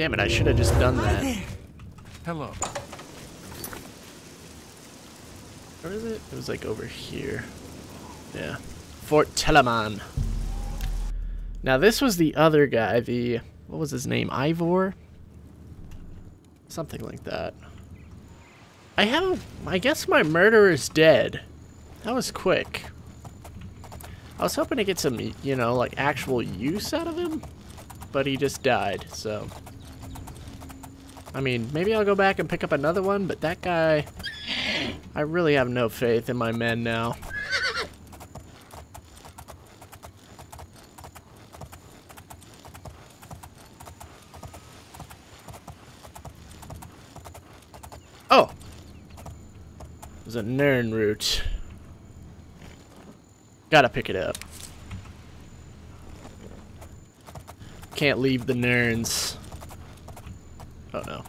Damn it, I should have just done that. Hello. Where is it? It was like over here. Yeah. Fort Teleman. Now this was the other guy, the what was his name? Ivor? Something like that. I have I guess my murderer's dead. That was quick. I was hoping to get some, you know, like actual use out of him, but he just died, so. I mean, maybe I'll go back and pick up another one, but that guy, I really have no faith in my men now. Oh! There's a Nirnroot. Gotta pick it up. Can't leave the Nirns. Oh no.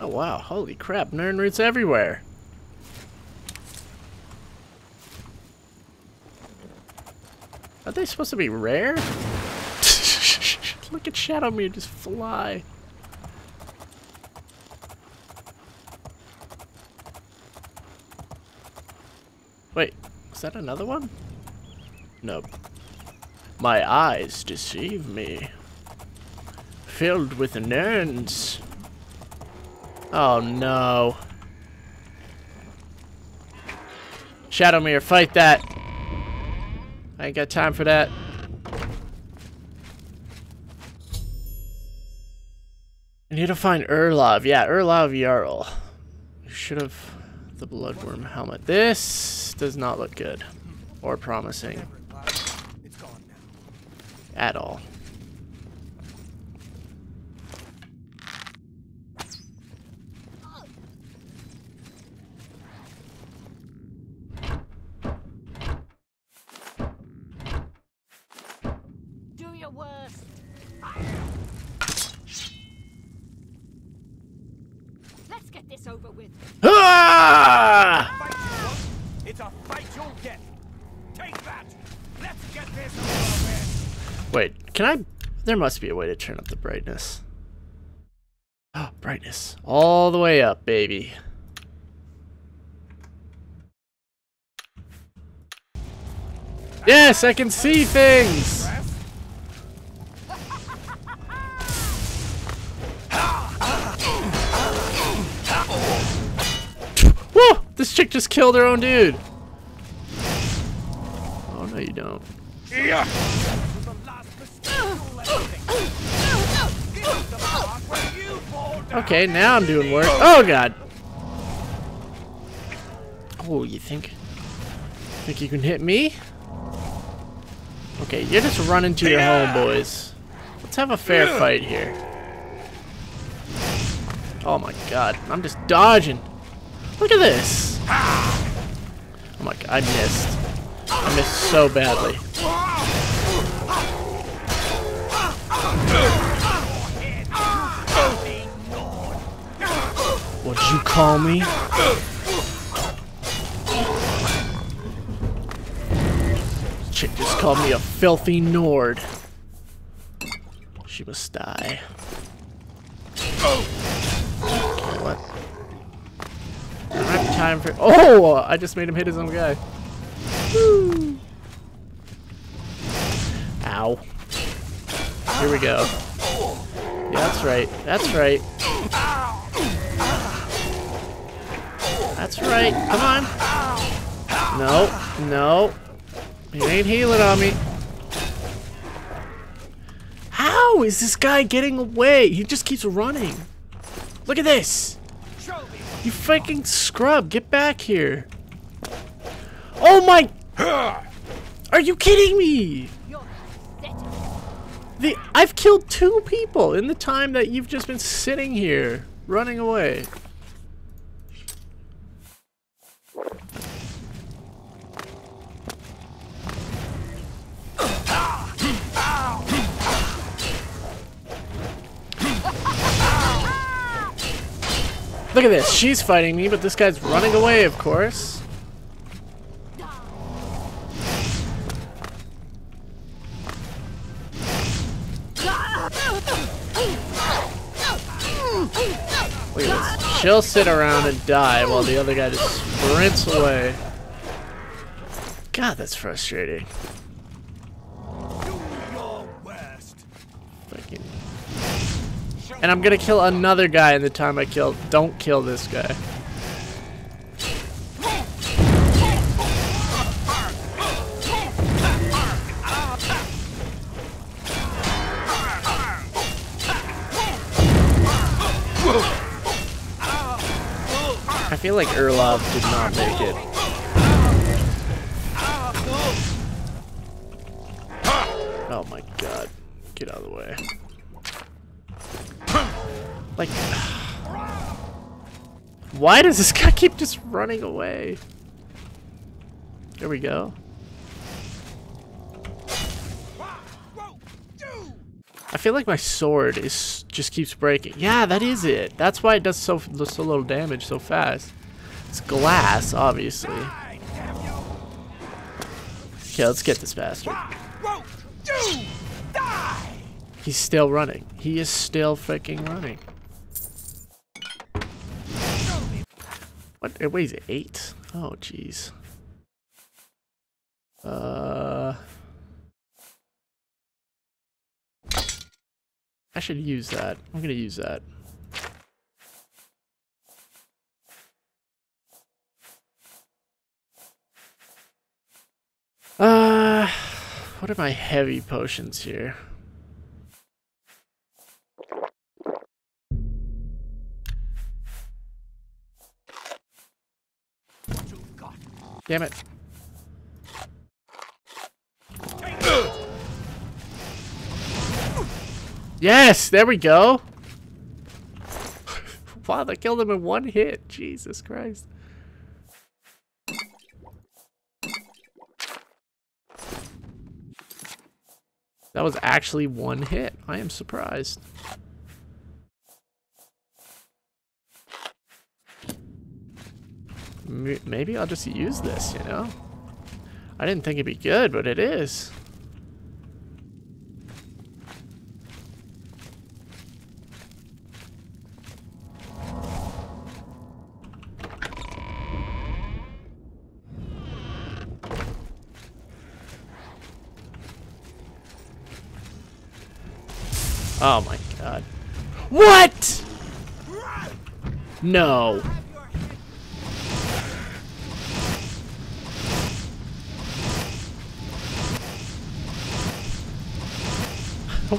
Oh wow, holy crap, Nirnroots everywhere. Are they supposed to be rare? Look at Shadowmere just fly. Wait, is that another one? Nope. My eyes deceive me. Filled with nerds. Oh no. Shadowmere, fight that. I ain't got time for that. I need to find Erlov. Yeah, Erlov Jarl. Should have the bloodworm helmet. This does not look good or promising at all. Your worst. Let's get this over with. Ah! Fight you want, it's a fight you'll get. Take that. Let's get this over with. Wait, can I? There must be a way to turn up the brightness. Oh, brightness. All the way up, baby. Yes, I can see things! Whoa! This chick just killed her own dude. Oh, no you don't. Down. Okay, now I'm doing work. Oh god. Oh, you think? Think you can hit me? Okay, you're just running to your home, boys. Let's have a fair fight here. Oh my god, I'm just dodging. Look at this. Oh my god, I missed. I missed so badly. What'd you call me? Chick just called me a filthy Nord. She must die. Oh. Okay, what? I don't have time for. Oh! I just made him hit his own guy. Woo. Ow. Here we go. Yeah, that's right. That's right. That's right. Come on. No. No. He ain't healing on me. How is this guy getting away? He just keeps running. Look at this. You freaking scrub. Get back here. Oh my. Are you kidding me? The I've killed two people in the time that you've just been sitting here running away. Look at this. She's fighting me, but this guy's running away, of course. She'll sit around and die while the other guy just sprints away. God, that's frustrating. And I'm gonna kill another guy in the time I kill. Don't kill this guy. I feel like Erlov did not make it. Oh my god. Get out of the way. Like, why does this guy keep just running away? There we go. I feel like my sword is just keeps breaking. Yeah, that is it. That's why it does so so little damage so fast. It's glass, obviously. Okay, let's get this bastard. He's still running. He is still freaking running. What? It weighs eight. Oh, jeez. Uh. I should use that. I'm gonna use that. Uh, what are my heavy potions here? What you got? Damn it. Yes, there we go. wow, they killed him in one hit. Jesus Christ. That was actually one hit. I am surprised. Maybe I'll just use this, you know? I didn't think it'd be good, but it is. Oh my god. What? No.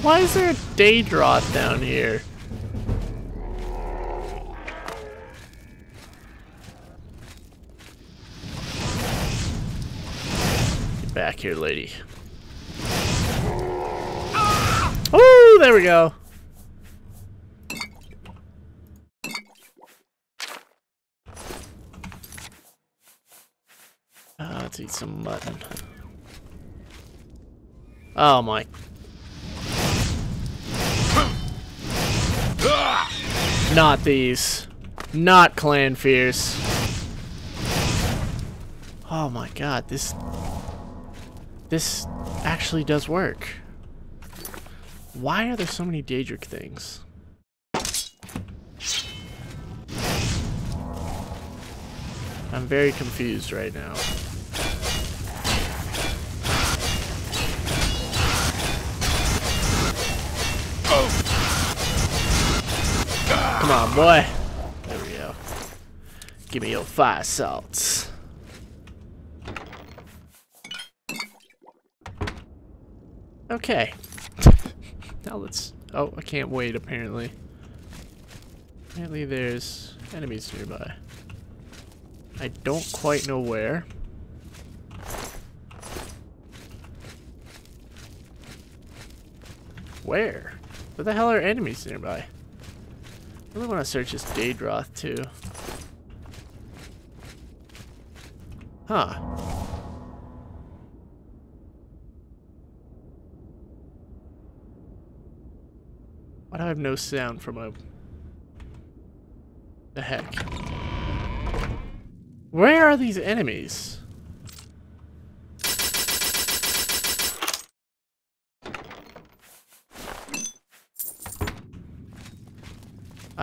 Why is there a Daedroth down here? Get back here, lady. Oh, there we go. Uh, let's eat some mutton. Oh my. Not these. Not clannfears. Oh my god, this this actually does work. Why are there so many Daedric things? I'm very confused right now. Come on, boy. There we go. Give me your fire salts. Okay. now let's... Oh, I can't wait, apparently. Apparently there's enemies nearby. I don't quite know where. Where? Where the hell are enemies nearby? I really want to search this Daedroth too. Huh. Why do I have no sound from a... The heck? Where are these enemies?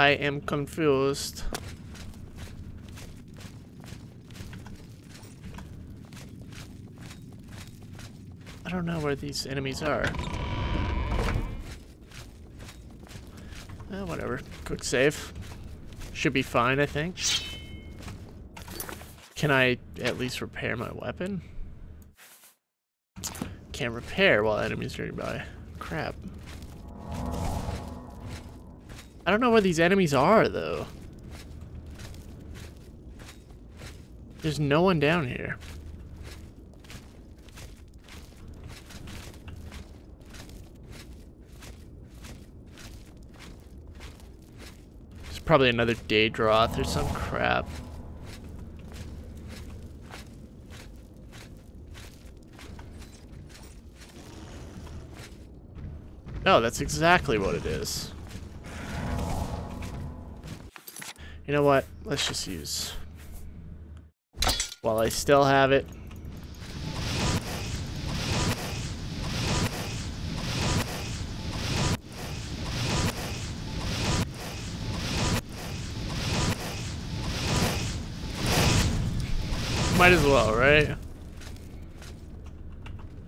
I am confused. I don't know where these enemies are. Eh, whatever. Quick save. Should be fine, I think. Can I at least repair my weapon? Can't repair while enemies are nearby. Crap. I don't know where these enemies are, though. There's no one down here. There's probably another day, Daedroth or some crap. No, that's exactly what it is. You know what? Let's just use... While I still have it. Might as well, right?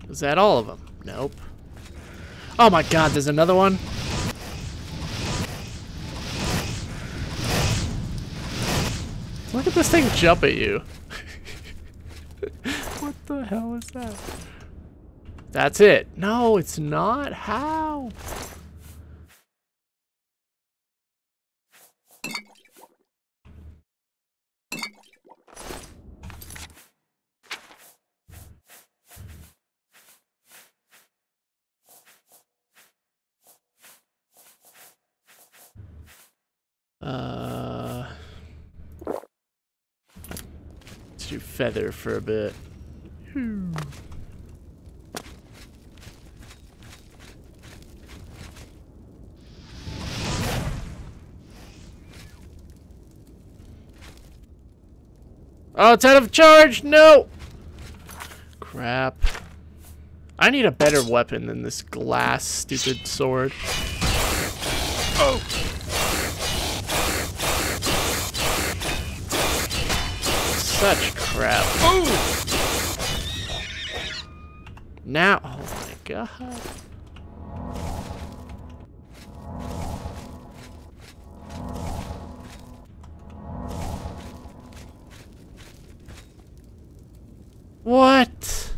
Is that all of them? Nope. Oh my god, there's another one? This thing jump at you. what the hell is that? That's it. No, it's not. How? Let's feather for a bit. Hmm. Oh, it's out of charge! No! Crap. I need a better weapon than this glass stupid sword. Oh! Such crap. Now, oh my god. What?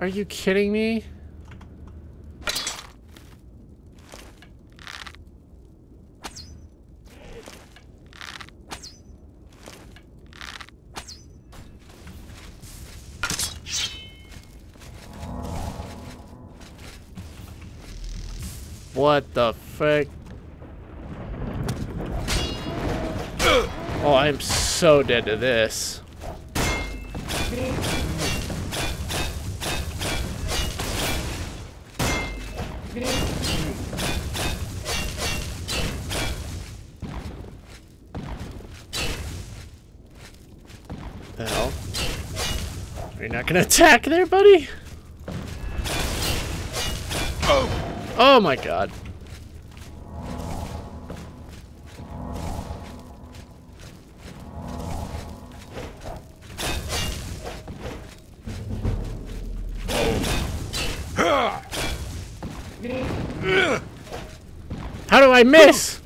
Are you kidding me? What the frick? Oh, I'm so dead to this. The hell? Are you not gonna attack there, buddy? Oh my god. How do I miss?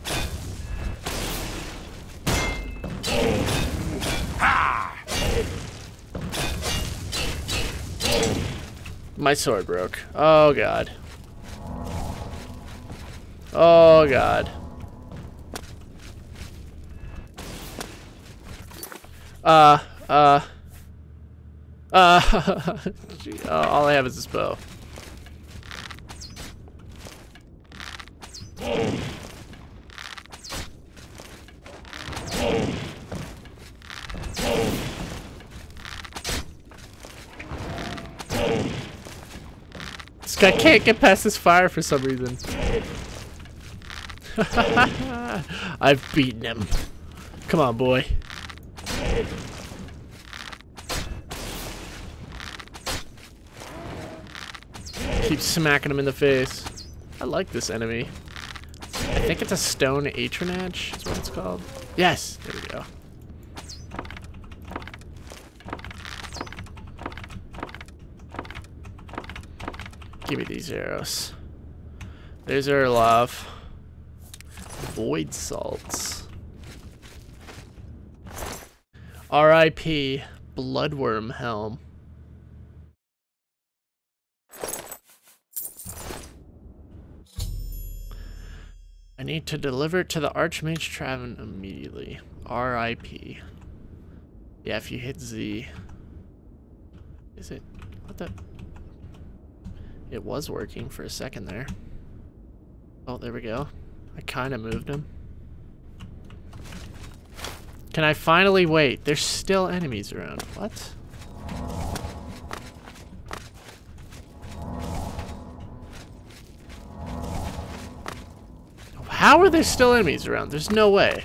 My sword broke. Oh god. Oh god. Uh, uh, uh, gee, uh, all I have is this bow. This guy can't get past this fire for some reason. I've beaten him. Come on, boy. Keep smacking him in the face. I like this enemy. I think it's a stone atronach is what it's called. Yes, there we go. Give me these arrows. There's Erlov. Void salts. R.I.P. Bloodworm helm. I need to deliver it to the Archmage Traven immediately. R.I.P. Yeah, if you hit Z. Is it? What the? It was working for a second there. Oh, there we go. I kind of moved him. Can I finally wait? There's still enemies around. What? How are there still enemies around? There's no way.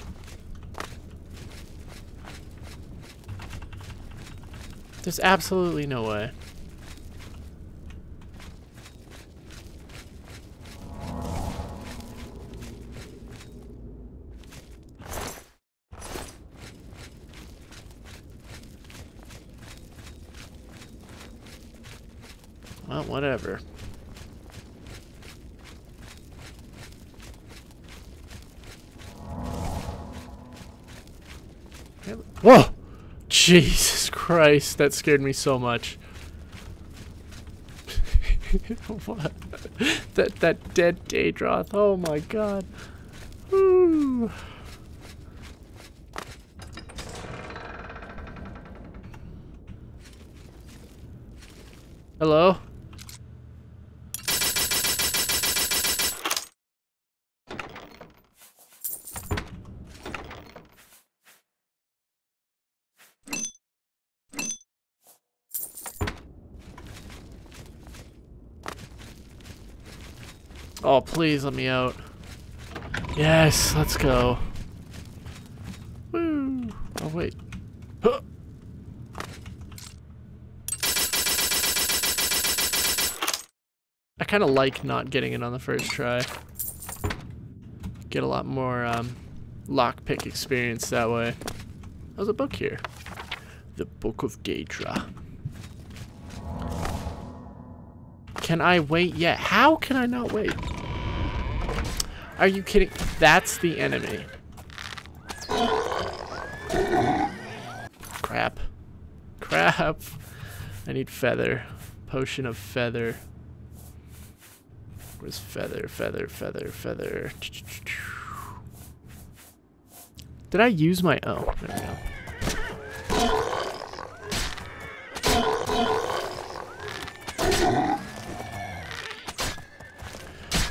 There's absolutely no way. Well, whatever. Whoa! Jesus Christ, that scared me so much. what? That that dead Daedroth. Oh my god. Hello? Oh, please let me out. Yes, let's go. Woo! Oh, wait. Huh. I kind of like not getting it on the first try. Get a lot more um, lockpick experience that way. There's a book here. The Book of Daedra. Can I wait yet? How can I not wait? Are you kidding? That's the enemy. Crap. Crap. I need feather. Potion of feather. Where's feather, feather, feather, feather? Did I use my... Oh, there we go.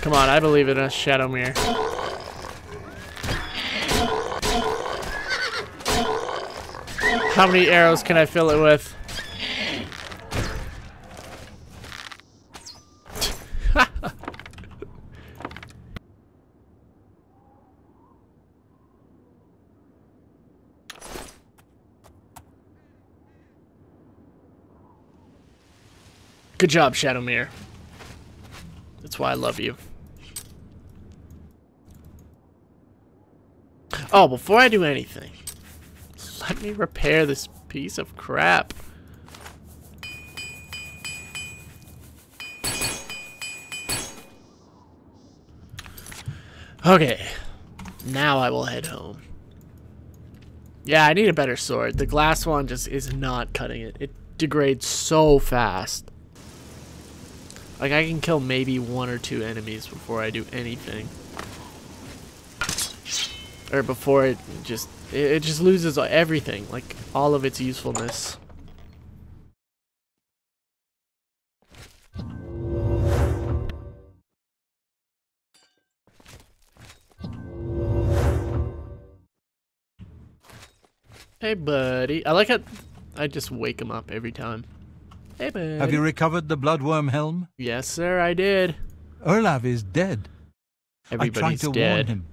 Come on, I believe in us, Shadowmere. How many arrows can I fill it with? Good job, Shadowmere. That's why I love you. Oh, before I do anything, let me repair this piece of crap. Okay, now I will head home. Yeah, I need a better sword. The glass one just is not cutting it. It degrades so fast. Like, I can kill maybe one or two enemies before I do anything. Or before it just, it just loses everything, like, all of its usefulness. Hey, buddy. I like how I just wake him up every time. Hey, buddy. Have you recovered the bloodworm helm? Yes, sir, I did. Erlav is dead. I tried Everybody's to warn dead. him.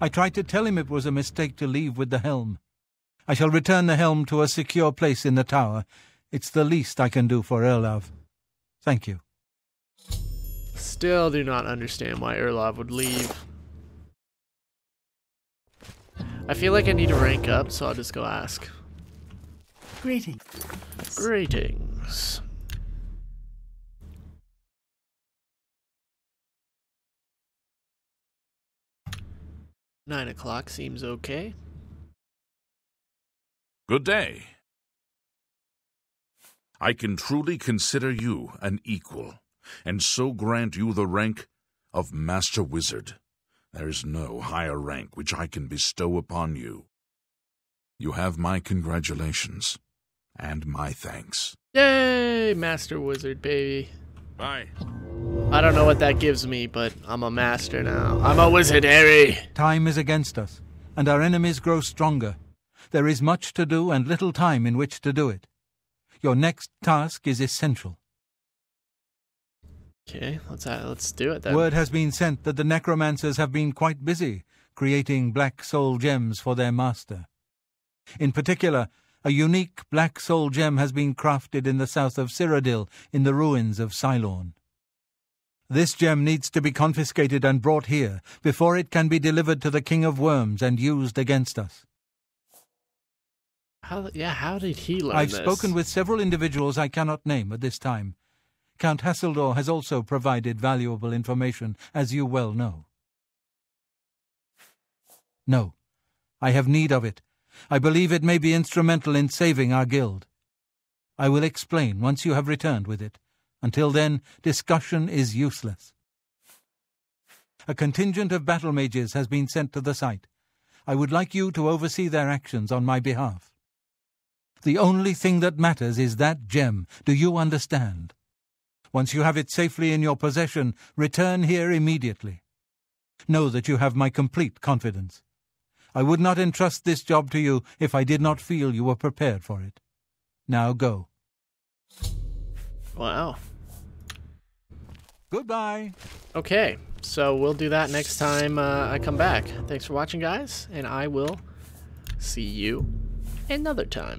I tried to tell him it was a mistake to leave with the helm. I shall return the helm to a secure place in the tower. It's the least I can do for Erlav. Thank you. Still do not understand why Erlov would leave. I feel like I need to rank up, so I'll just go ask. Greetings. Greetings. Nine o'clock seems okay. Good day. I can truly consider you an equal, and so grant you the rank of Master Wizard. There is no higher rank which I can bestow upon you. You have my congratulations, and my thanks. Yay, Master Wizard, baby. Bye. I don't know what that gives me, but I'm a master now. I'm a wizard, Harry. Time is against us, and our enemies grow stronger. There is much to do and little time in which to do it. Your next task is essential. Okay, let's uh, let's do it then. Word has been sent that the necromancers have been quite busy creating black soul gems for their master. In particular, a unique black soul gem has been crafted in the south of Cyrodiil in the ruins of Silorn. This gem needs to be confiscated and brought here before it can be delivered to the King of Worms and used against us. How? Yeah, how did he learn I've this? spoken with several individuals I cannot name at this time. Count Hassildor has also provided valuable information, as you well know. No, I have need of it. I believe it may be instrumental in saving our guild. I will explain once you have returned with it. Until then, discussion is useless. A contingent of battle mages has been sent to the site. I would like you to oversee their actions on my behalf. The only thing that matters is that gem. Do you understand? Once you have it safely in your possession, return here immediately. Know that you have my complete confidence. I would not entrust this job to you if I did not feel you were prepared for it. Now go. Wow. Goodbye. Okay, so we'll do that next time uh, I come back. Thanks for watching, guys, and I will see you another time.